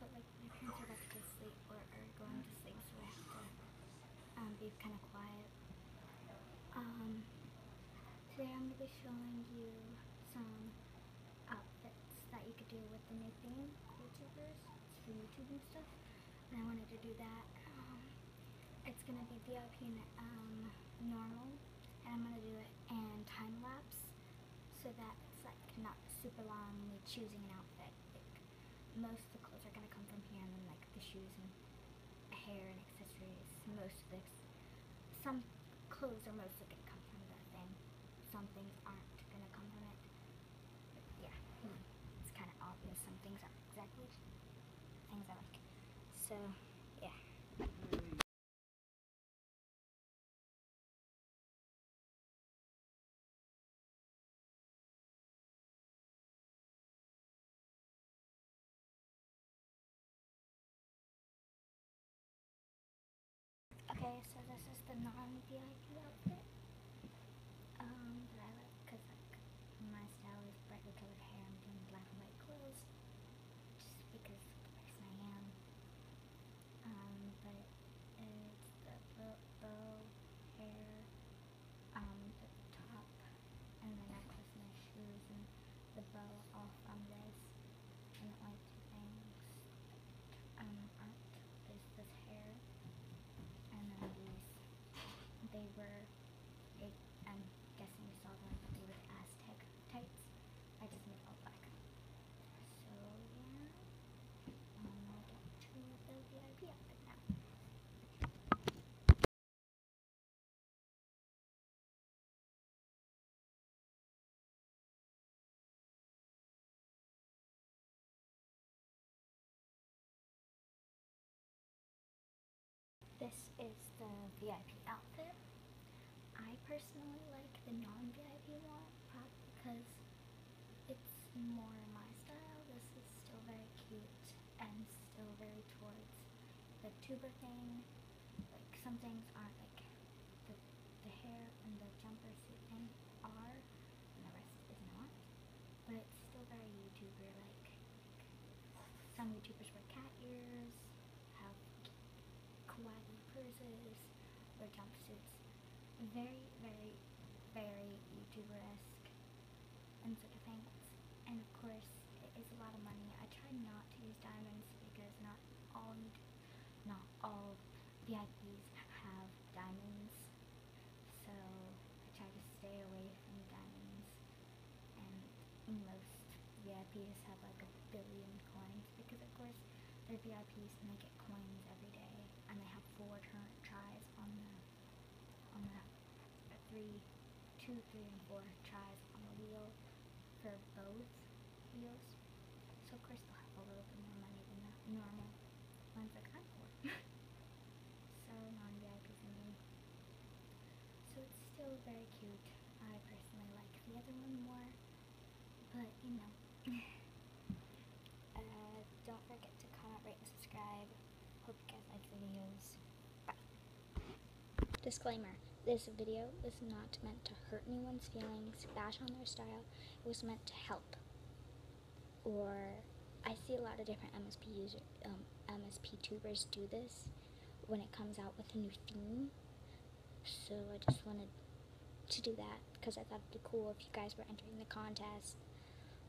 but like my parents are about to go to sleep or are going to sleep, so I have to um, be kind of quiet. Um, today I'm going to be showing you some outfits that you could do with the new theme, YouTubers, it's for YouTube and stuff, and I wanted to do that. Um, it's going to be VIP and um, normal, and I'm going to do it in time lapse so that it's like not super long me choosing an outfit. Most of the clothes are gonna come from here and then like the shoes and hair and accessories. Most of this, some clothes are mostly gonna come from the thing. Some things aren't gonna come from it. But yeah, hmm, it's kind of obvious. Some things aren't exactly things I like. So the non-VIP outfit. Um, that I like because like my style is brightly colored hair. I'm doing black and white clothes just because of the person I am. Um, but it's the bow, bow hair, um, the top, and the necklace and the shoes and the bow all from this. And the only two things um aren't is this hair and then these, they were, it, I'm guessing you saw them, but they were the Aztec tights. I just made all black. So yeah, um, I'll get to the VIP outfit now. This is the VIP outfit. I personally like the non-VIP one, because it's more my style. This is still very cute and still very towards the tuber thing. Like some things aren't like the the hair and the jumper suit thing are, and the rest is not. But it's still very YouTuber like. Some YouTubers wear cat ears, have kawaii or jumpsuits. Very, very, very YouTuber-esque and sort of things. And of course, it is a lot of money. I try not to use diamonds because not all not all VIPs have diamonds. So I try to stay away from diamonds. And most VIPs have like a billion coins because of course they're VIPs and they get coins every day four tries on the on the uh, three two, three and four tries on the wheel for both wheels. So of course they'll have a little bit more money than the normal ones that I'm for. so non VIPs I mean. So it's still very cute. I personally like the other one more. But you know. uh, don't forget to comment, rate, and subscribe. Hope you guys like the videos. Disclaimer. This video is not meant to hurt anyone's feelings, bash on their style. It was meant to help. Or I see a lot of different MSP user, um, MSP tubers do this when it comes out with a new theme. So I just wanted to do that because I thought it'd be cool if you guys were entering the contest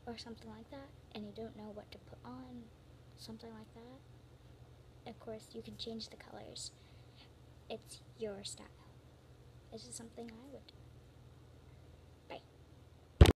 or something like that and you don't know what to put on, something like that. Of course, you can change the colors. It's your style. This is something I would do.